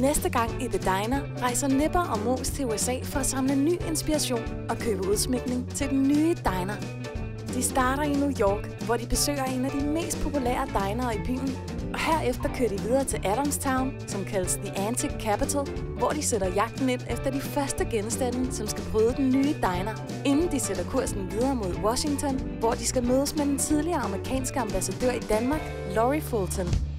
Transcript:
Næste gang i The Diner rejser Nipper og Mos til USA for at samle ny inspiration og købe udsmykning til den nye diner. De starter i New York, hvor de besøger en af de mest populære dinere i byen, og herefter kører de videre til Adamstown, som kaldes The Antique Capital, hvor de sætter jagten ind efter de første genstande, som skal bryde den nye diner, inden de sætter kursen videre mod Washington, hvor de skal mødes med den tidligere amerikanske ambassadør i Danmark, Laurie Fulton.